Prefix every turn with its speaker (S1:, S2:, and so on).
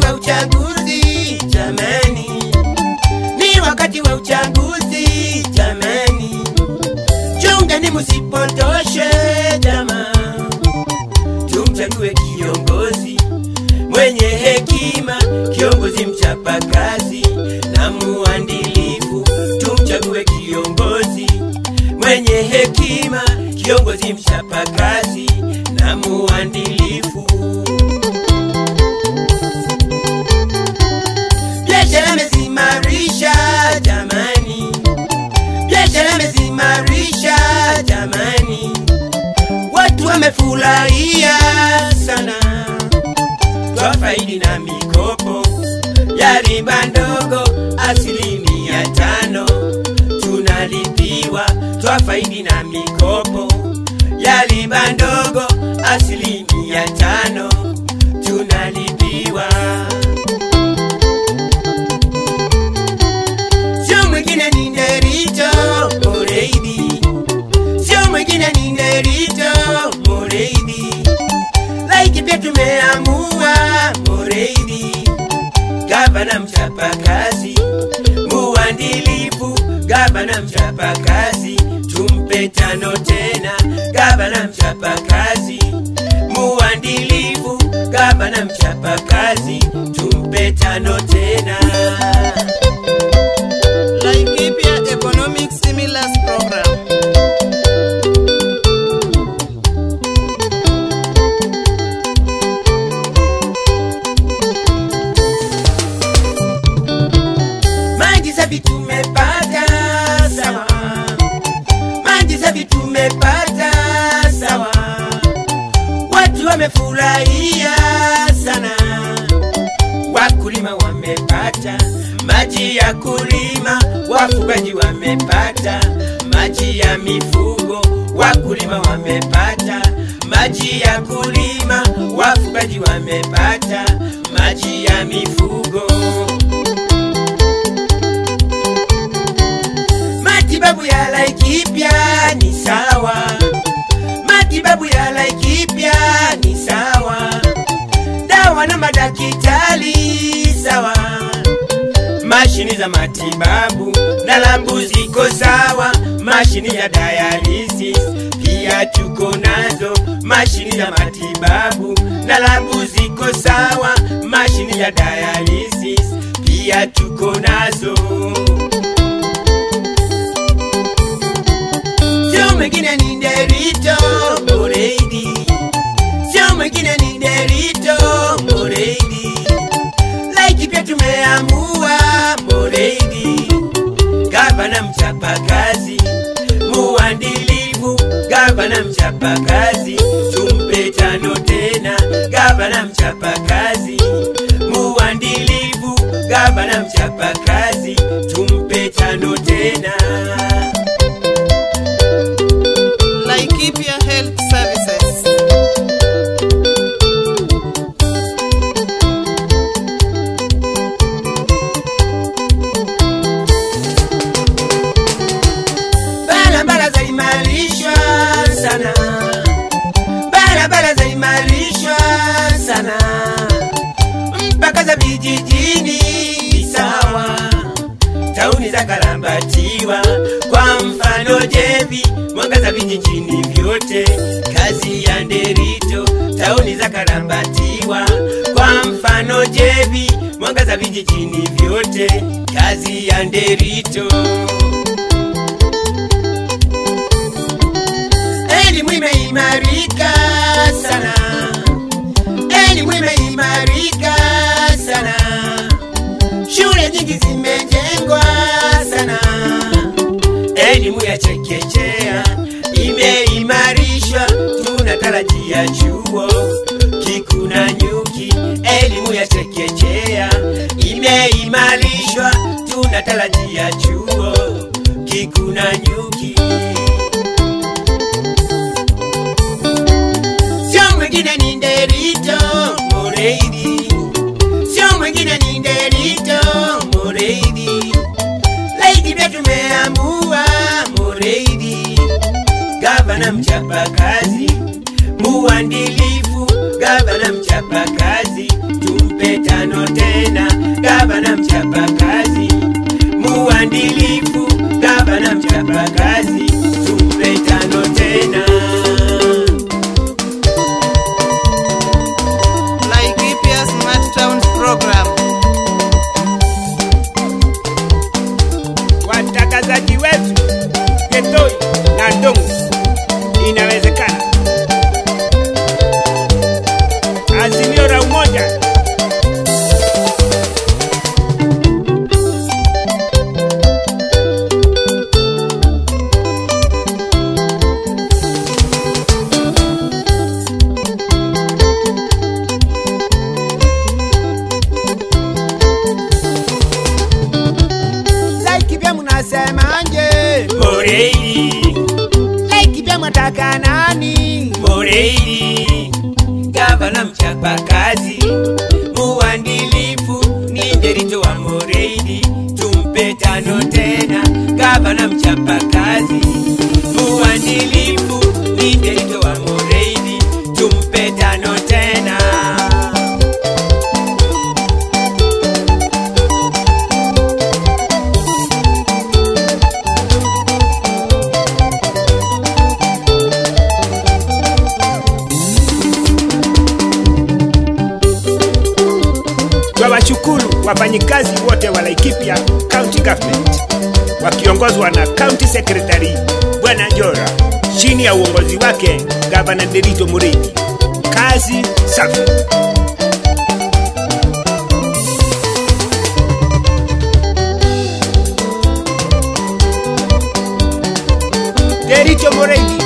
S1: wakati wa uchaguzi jamani, ni wakati wa uchaguzi jamani, chungeni musipotoshe jamaa, tumchague kiongozi mwenye hekima, kiongozi mchapakazi na muandilifu. Tumchague kiongozi mwenye hekima, kiongozi mchapakazi na muandilifu. Watu wamefurahia sana. Twafaidi na mikopo ya riba ndogo asilimia tano. Tunalipiwa, twafaidi na mikopo ya riba ndogo asilimia tano. Tunalipiwa. Sio mwingine ni Nerito Moreidi, sio mwingine ni Nerito gavana mchapakazi, tumpe tano tena, gavana mchapakazi, muandilivu, gavana mchapakazi, tumpe tano tena. Maji ya mifugo, wakulima wamepata. Maji ya kulima, wafugaji wamepata. Maji ya mifugo. matibabu ya Laikipia ni sawa, matibabu ya Laikipia ni sawa, dawa na madakitali sawa, mashini za matibabu na lambu ziko sawa, mashini ya dialysis pia tuko nazo, mashini ya matibabu na labu ziko sawa, mashini ya dialysis pia tuko nazo. Sio mwingine ni Derito Moreidi, sio mwingine ni Derito. Laiki pia tumeamua gavana mchapakazi, muandilifu, gavana mchapakazi, tumpe tano tena, gavana mchapakazi, muadilifu, gavana mchapakazi, za karambatiwa. Kwa mfano Jevi, mwangaza vijijini vyote, kazi ya Nderito, tauni za karambatiwa. Kwa mfano Jevi, mwangaza vijijini vyote, kazi ya Nderito. elimu imeimarika sana, elimu imeimarika sana, shule nyingi zimejengwa tunatarajia chuo kikuu na nyuki. Elimu ya chekechea imeimarishwa, tunatarajia chuo kikuna nyuki. Sio mwingine ni Nderito Moreidi, sio mwingine ni Nderito Moreidi. Moreidi, gavana mchapakazi, muandilifu, gavana mchapakazi, tumpe tano tena, gavana mchapakazi, gavana
S2: pia Moreini, nani?
S1: Moreidi, gavana mchapakazi, muandilifu, ni wa Moreidi, tumpe tano tena, gavana mchapakazi,
S3: Twawashukuru wafanyikazi wote wa Laikipia County Government wakiongozwa na County Secretary Bwana jora chini ya uongozi wake Gavana Derito Muridi. Kazi safi. Delito Muridi.